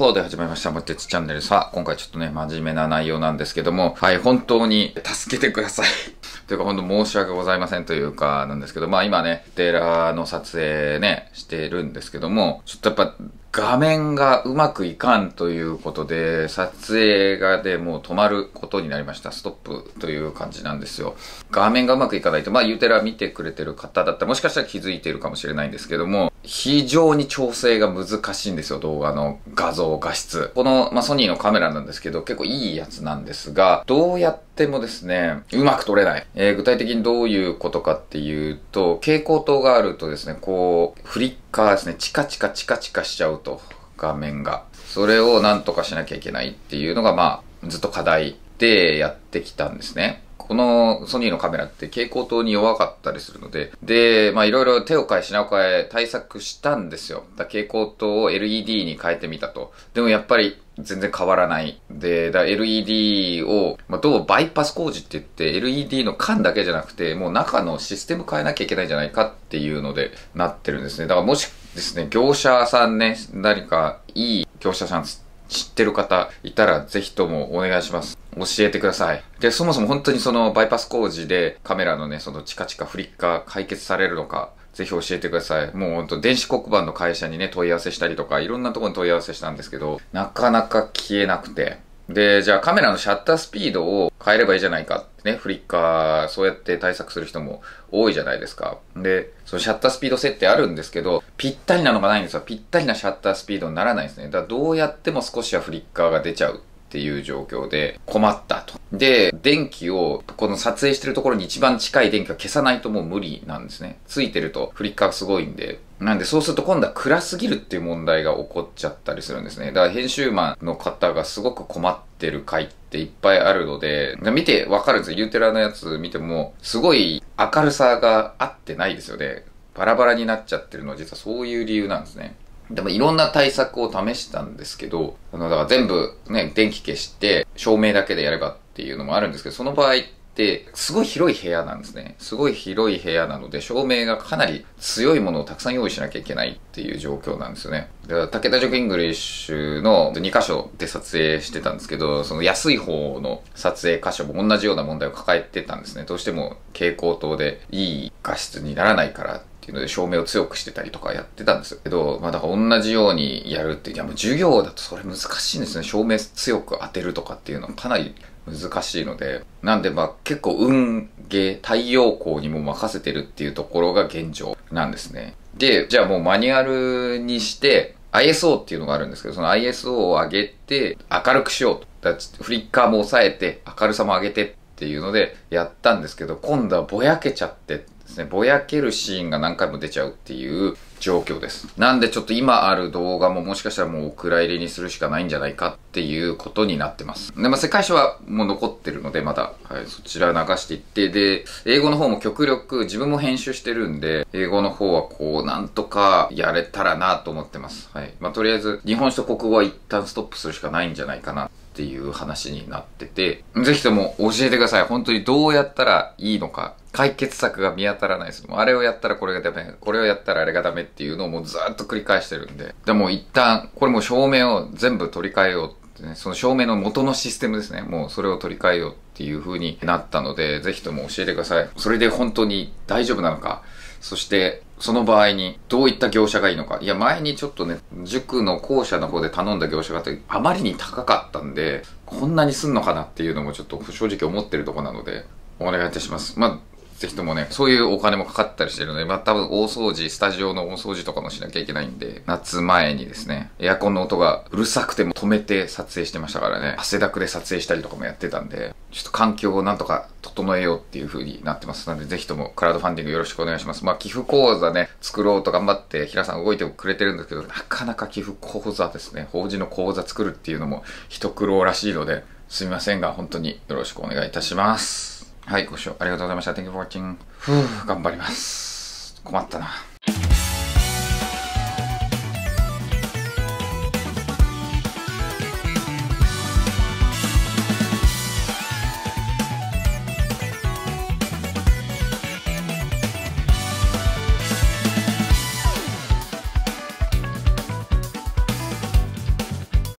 Hello で始まりました。もてつチャンネルさあ、今回ちょっとね、真面目な内容なんですけども、はい、本当に助けてください。というか、本当申し訳ございませんというか、なんですけど、まあ今ね、テーラーの撮影ね、してるんですけども、ちょっとやっぱ、画面がうまくいかんということで、撮影がでもう止まることになりました。ストップという感じなんですよ。画面がうまくいかないと、まあ言うてら見てくれてる方だったらもしかしたら気づいてるかもしれないんですけども、非常に調整が難しいんですよ、動画の画像、画質。この、まあ、ソニーのカメラなんですけど、結構いいやつなんですが、どうやってもですね、うまく撮れない。えー、具体的にどういうことかっていうと、蛍光灯があるとですね、こう、フリッカーですね、チカチカチカチカしちゃうと、画面が。それをなんとかしなきゃいけないっていうのが、まあ、ずっと課題でやってきたんですね。このソニーのカメラって蛍光灯に弱かったりするので、で、まあいろいろ手を変え品を変え対策したんですよ。だ蛍光灯を LED に変えてみたと。でもやっぱり全然変わらない。で、だ LED を、まあ、どうバイパス工事って言って LED の缶だけじゃなくて、もう中のシステム変えなきゃいけないんじゃないかっていうのでなってるんですね。だからもしですね、業者さんね、何かいい業者さん知ってる方いたらぜひともお願いします。教えてください。で、そもそも本当にそのバイパス工事でカメラのね、そのチカチカフリッカー解決されるのか、ぜひ教えてください。もうほんと電子黒板の会社にね、問い合わせしたりとか、いろんなところに問い合わせしたんですけど、なかなか消えなくて。で、じゃあカメラのシャッタースピードを変えればいいじゃないかってね、フリッカー、そうやって対策する人も多いじゃないですか。で、そのシャッタースピード設定あるんですけど、ぴったりなのがないんですよ。ぴったりなシャッタースピードにならないんですね。だからどうやっても少しはフリッカーが出ちゃうっていう状況で困ったと。で、電気を、この撮影してるところに一番近い電気を消さないともう無理なんですね。ついてるとフリッカーがすごいんで。なんでそうすると今度は暗すぎるっていう問題が起こっちゃったりするんですね。だから編集マンの方がすごく困ってる回っていっぱいあるので、見てわかるんですよ。ユーテラのやつ見ても、すごい明るさが合ってないですよね。バラバラになっちゃってるのは実はそういう理由なんですね。でもいろんな対策を試したんですけど、あの、だから全部ね、電気消して、照明だけでやればっていうのもあるんですけど、その場合って、すごい広い部屋なんですね。すごい広い部屋なので、照明がかなり強いものをたくさん用意しなきゃいけないっていう状況なんですよね。だから、武田塾 English の2箇所で撮影してたんですけど、その安い方の撮影箇所も同じような問題を抱えてたんですね。どうしても蛍光灯でいい画質にならないからっていうので照明を強くしてたりとかやってたんですけど、まあだから同じようにやるって、いやもう授業だとそれ難しいんですね。照明強く当てるとかっていうのはかなり難しいので、なんでまあ結構運ゲー、太陽光にも任せてるっていうところが現状なんですね。で、じゃあもうマニュアルにして、ISO っていうのがあるんですけど、その ISO を上げて明るくしようと。だフリッカーも抑えて明るさも上げてっていうのでやったんですけど、今度はぼやけちゃってですね、ぼやけるシーンが何回も出ちゃうっていう状況です。なんでちょっと今ある動画ももしかしたらもうお蔵入れにするしかないんじゃないかっていうことになってます。で、まあ、世界史はもう残ってるので、まだ、はい、そちら流していって、で、英語の方も極力自分も編集してるんで、英語の方はこう、なんとかやれたらなと思ってます。はい。まあ、とりあえず、日本史と国語は一旦ストップするしかないんじゃないかなっていう話になってて、ぜひとも教えてください。本当にどうやったらいいのか。解決策が見当たらないです。もうあれをやったらこれがダメ、これをやったらあれがダメっていうのをもうずっと繰り返してるんで。でも一旦、これもう照明を全部取り替えようってね、その照明の元のシステムですね。もうそれを取り替えようっていう風になったので、ぜひとも教えてください。それで本当に大丈夫なのか。そして、その場合にどういった業者がいいのか。いや、前にちょっとね、塾の校舎の方で頼んだ業者があまりに高かったんで、こんなにすんのかなっていうのもちょっと正直思ってるとこなので、お願いいたします。まあ、ぜひともね、そういうお金もかかったりしてるので、まあ多分大掃除、スタジオの大掃除とかもしなきゃいけないんで、夏前にですね、エアコンの音がうるさくても止めて撮影してましたからね、汗だくで撮影したりとかもやってたんで、ちょっと環境をなんとか整えようっていう風になってます。なのでぜひともクラウドファンディングよろしくお願いします。まあ寄付講座ね、作ろうと頑張って平さん動いてくれてるんですけど、なかなか寄付講座ですね、法事の講座作るっていうのも一苦労らしいので、すみませんが、本当によろしくお願いいたします。はい、ご視聴ありがとうございました。Thank you for watching. ふぅ、頑張ります。困ったな。